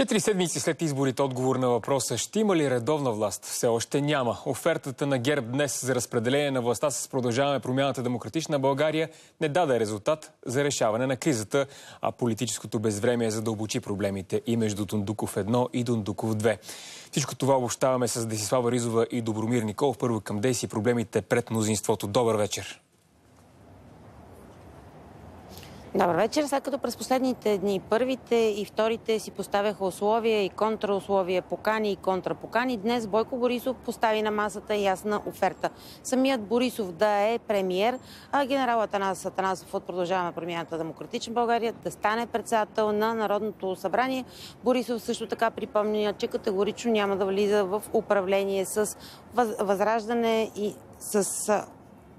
Четири седмици след изборите отговор на въпроса ще има ли редовна власт? Все още няма. Офертата на ГЕРБ днес за разпределение на властта с продължаване промяната демократична България не даде резултат за решаване на кризата, а политическото безвремие задълбочи проблемите и между Дундуков 1 и Дундуков 2. Всичко това обобщаваме с Десислава Ризова и Добромир Николов. Първо към Деси проблемите пред мнозинството. Добър вечер. Добър вечер. След като през последните дни първите и вторите си поставяха условия и контраусловия, покани и контрапокани, днес Бойко Борисов постави на масата ясна оферта. Самият Борисов да е премиер, а генерал Атанас Атанасов от Продължаваме промяната Демократична България да стане председател на Народното събрание. Борисов също така припомня, че категорично няма да влиза в управление с възраждане и с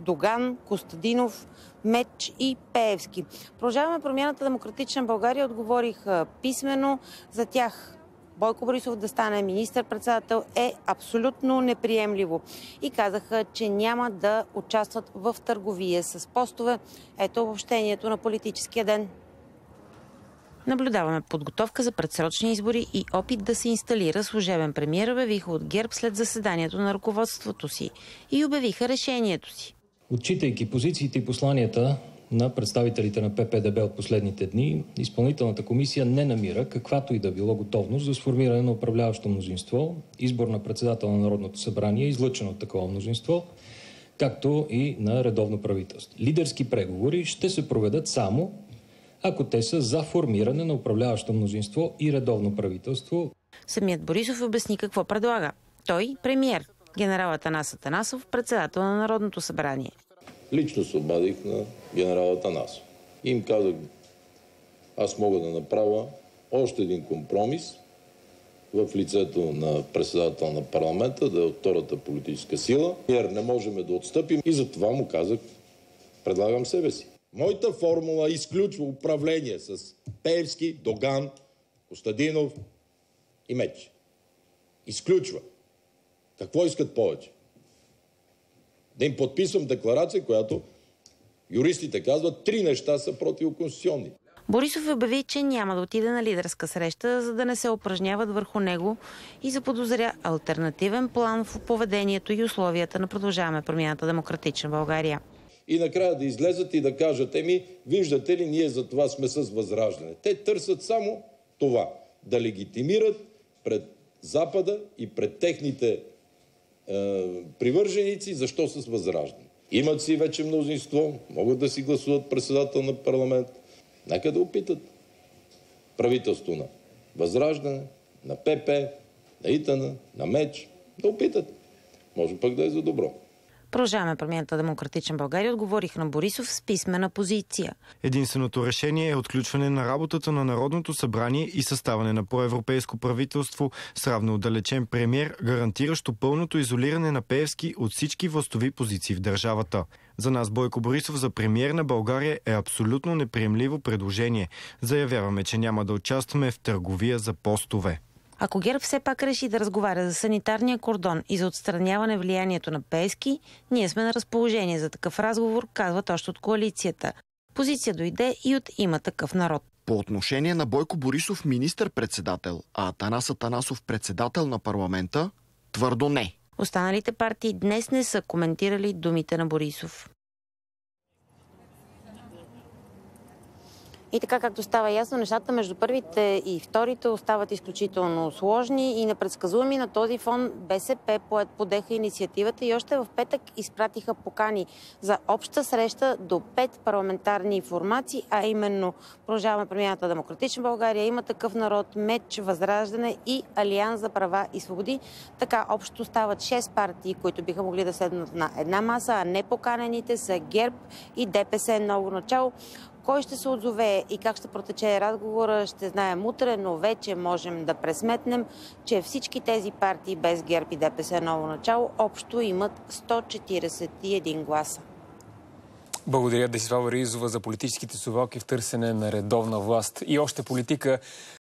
Доган, Костадинов, Меч и Пеевски. Продължаваме промяната Демократична България. Отговорих писменно за тях. Бойко Борисов да стане министър-председател е абсолютно неприемливо. И казаха, че няма да участват в търговия с постове. Ето обобщението на политическия ден. Наблюдаваме подготовка за предсрочни избори и опит да се инсталира служебен премьер обявиха от ГЕРБ след заседанието на ръководството си и обявиха решението си. Отчитайки позициите и посланията на представителите на ППДБ от последните дни, изпълнителната комисия не намира каквато и да било готовност за сформиране на управляващо мнозинство, избор на председател на Народното събрание, излъчено от такова мнозинство, както и на редовно правителство. Лидерски преговори ще се проведат само ако те са за формиране на управляващо мнозинство и редовно правителство. Самият Борисов обясни какво предлага. Той, премьер, генерал Атанас Атанасов, председател на Народното събрание. Лично се обадих на генерал Атанасов. Им казах, аз мога да направя още един компромис в лицето на председател на парламента, да е от втората политическа сила. Ние не можем да отстъпим и затова му казах, предлагам себе си. Моята формула изключва управление с Певски, Доган, Костадинов и Меч. Изключва. Какво искат повече? Да им подписвам декларация, която юристите казват, три неща са противоконституционни. Борисов обяви, че няма да отиде на лидерска среща, за да не се упражняват върху него и заподозря альтернативен план в поведението и условията на продължаваме промяната Демократична България. И накрая да излезат и да кажат, еми, виждате ли, ние за това сме с възраждане. Те търсят само това, да легитимират пред Запада и пред техните е, привърженици, защо с възраждане. Имат си вече мнозинство, могат да си гласуват председател на парламент. Нека да опитат правителство на Възраждане, на ПП, на Итана, на Меч. Да опитат. Може пък да е за добро. Продължаваме промяната Демократична България отговорих на Борисов с писмена позиция. Единственото решение е отключване на работата на Народното събрание и съставане на проевропейско правителство с равно отдалечен премьер, гарантиращо пълното изолиране на Пеевски от всички властови позиции в държавата. За нас Бойко Борисов за премьер на България е абсолютно неприемливо предложение. Заявяваме, че няма да участваме в търговия за постове. Ако ГЕРБ все пак реши да разговаря за санитарния кордон и за отстраняване влиянието на Пески, ние сме на разположение за такъв разговор, казват още от коалицията. Позиция дойде и от има такъв народ. По отношение на Бойко Борисов министър-председател, а Атанас Атанасов председател на парламента, твърдо не. Останалите партии днес не са коментирали думите на Борисов. И така, както става ясно, нещата между първите и вторите остават изключително сложни и непредсказуеми. На този фон БСП подеха инициативата и още в петък изпратиха покани за обща среща до пет парламентарни формации, а именно Продължаваме промяната Демократична България, има такъв народ, Меч, Възраждане и Алианс за права и свободи. Така общо стават 6 партии, които биха могли да седнат на една маса, а не поканените са ГЕРБ и ДПС ново начало. Кой ще се отзове и как ще протече разговора, ще знаем утре, но вече можем да пресметнем, че всички тези партии без ГЕРБ и ДПС ново начало общо имат 141 гласа. Благодаря Десислава Ризова за политическите совалки в търсене на редовна власт. И още политика